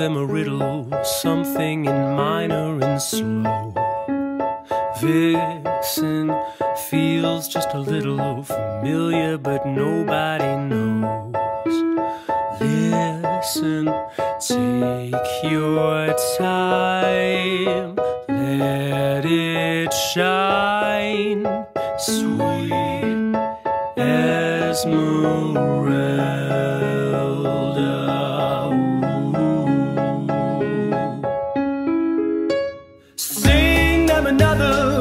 Them a riddle, something in minor and slow. Vixen feels just a little familiar, but nobody knows. Listen, take your time, let it shine, sweet as Esmeralda. Another,